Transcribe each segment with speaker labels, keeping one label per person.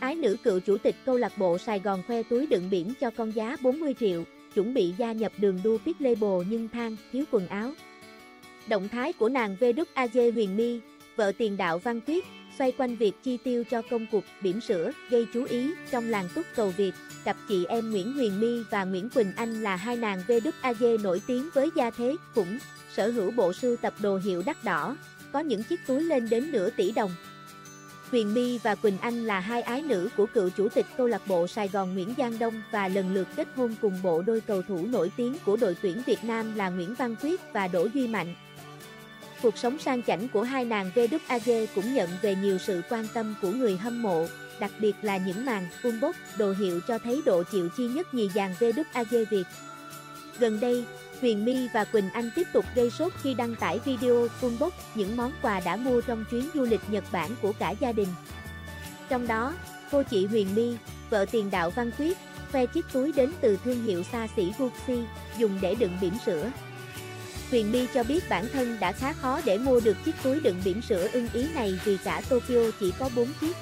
Speaker 1: Ái nữ cựu chủ tịch câu lạc bộ Sài Gòn khoe túi đựng biển cho con giá 40 triệu, chuẩn bị gia nhập đường đua pit label nhưng than, thiếu quần áo. Động thái của nàng V Đức AJ Huyền My, vợ tiền đạo Văn Tuyết, xoay quanh việc chi tiêu cho công cuộc bỉm sữa, gây chú ý trong làng túc cầu Việt. Cặp chị em Nguyễn Huyền My và Nguyễn Quỳnh Anh là hai nàng V Đức AJ nổi tiếng với gia thế khủng, sở hữu bộ sưu tập đồ hiệu đắt đỏ, có những chiếc túi lên đến nửa tỷ đồng. Huyền My và Quỳnh Anh là hai ái nữ của cựu chủ tịch câu lạc bộ Sài Gòn Nguyễn Giang Đông và lần lượt kết hôn cùng bộ đôi cầu thủ nổi tiếng của đội tuyển Việt Nam là Nguyễn Văn Quyết và Đỗ Duy Mạnh. Cuộc sống sang chảnh của hai nàng VWAG cũng nhận về nhiều sự quan tâm của người hâm mộ, đặc biệt là những màn unbox đồ hiệu cho thấy độ chịu chi nhất nhì dàn VWAG Việt. Gần đây, Huyền My và Quỳnh Anh tiếp tục gây sốt khi đăng tải video unbox những món quà đã mua trong chuyến du lịch Nhật Bản của cả gia đình. Trong đó, cô chị Huyền My, vợ tiền đạo Văn Tuyết, khoe chiếc túi đến từ thương hiệu xa xỉ Gucci, dùng để đựng bỉm sữa. Huyền My cho biết bản thân đã khá khó để mua được chiếc túi đựng bỉm sữa ưng ý này vì cả Tokyo chỉ có 4 chiếc.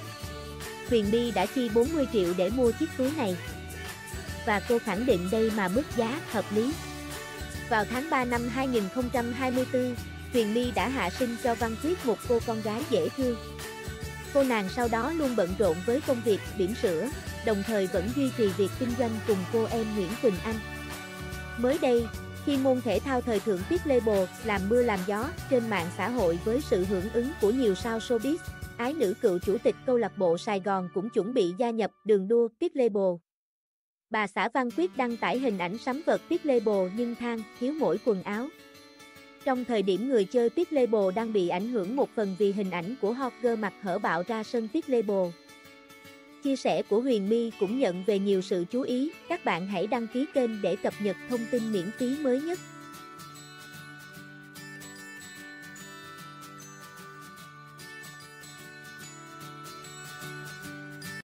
Speaker 1: Huyền My đã chi 40 triệu để mua chiếc túi này. Và cô khẳng định đây mà mức giá hợp lý. Vào tháng 3 năm 2024, Huyền My đã hạ sinh cho Văn Tuyết một cô con gái dễ thương. Cô nàng sau đó luôn bận rộn với công việc bỉm sữa, đồng thời vẫn duy trì việc kinh doanh cùng cô em Nguyễn Quỳnh Anh. Mới đây, khi môn thể thao thời thượng Pit Label làm mưa làm gió trên mạng xã hội với sự hưởng ứng của nhiều sao showbiz, ái nữ cựu chủ tịch câu lạc bộ Sài Gòn cũng chuẩn bị gia nhập đường đua Pit Label. Bà xã Văn Quyết đăng tải hình ảnh sắm vật Pit Label nhưng than thiếu mỗi quần áo. Trong thời điểm người chơi Pit Label đang bị ảnh hưởng một phần vì hình ảnh của hot girl mặc hở bạo ra sân Pit Label. Chia sẻ của Huyền My cũng nhận về nhiều sự chú ý, các bạn hãy đăng ký kênh để cập nhật thông tin miễn phí mới nhất.